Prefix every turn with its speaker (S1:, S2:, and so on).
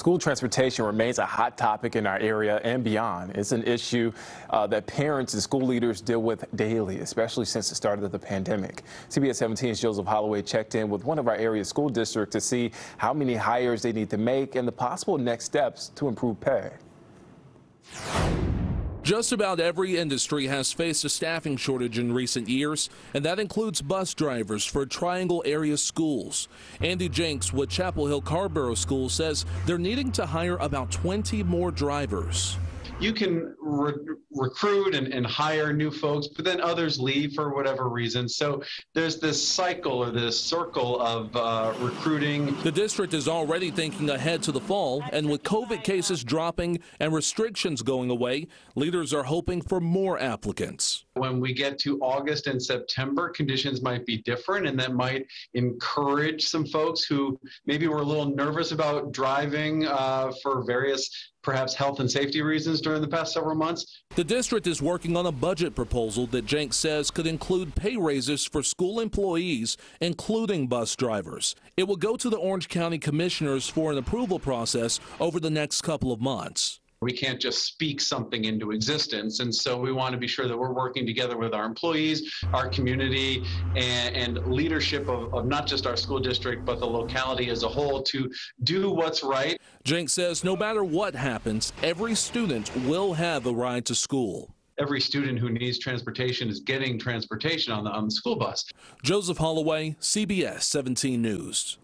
S1: School transportation remains a hot topic in our area and beyond. It's an issue uh, that parents and school leaders deal with daily, especially since the start of the pandemic. CBS 17's Joseph Holloway checked in with one of our area school districts to see how many hires they need to make and the possible next steps to improve pay.
S2: Just about every industry has faced a staffing shortage in recent years, and that includes bus drivers for Triangle area schools. Andy Jenks with Chapel Hill-Carrboro School says they're needing to hire about 20 more drivers
S3: you can re- recruit and, and hire new folks, but then others leave for whatever reason. So there's this cycle or this circle of uh, recruiting.
S2: The district is already thinking ahead to the fall, and with COVID cases dropping and restrictions going away, leaders are hoping for more applicants.
S3: When we get to August and September, conditions might be different, and that might encourage some folks who maybe were a little nervous about driving uh, for various perhaps health and safety reasons during the past several months.
S2: The district is working on a budget proposal that Jenks says could include pay raises for school employees, including bus drivers. It will go to the Orange County Commissioners for an approval process over the next couple of months.
S3: We can't just speak something into existence. And so we want to be sure that we're working together with our employees, our community, and, and leadership of, of not just our school district, but the locality as a whole to do what's right.
S2: Jenks says no matter what happens, every student will have a ride to school
S3: every student who needs transportation is getting transportation on the, on the school bus.
S2: Joseph Holloway, CBS 17 News.